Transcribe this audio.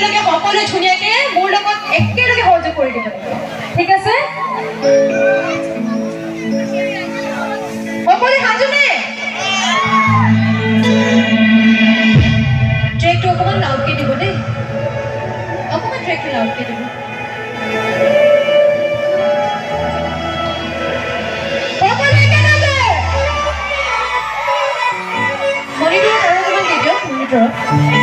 আপোনালোকে সকলোৱে ধুনীয়াকে মোৰ লগত একেলগে সহযোগ কৰি দিব। ঠিক আছে? সকলোৱে সাজুনে? ট্ৰেকটো অকণমান লাউডকৈ দিব দেই। অকণমান ট্ৰেকটো লাউডকৈ দিব। সকলোৱে মনিটৰত আৰু অকণমান দি দিয়ক মনিটৰত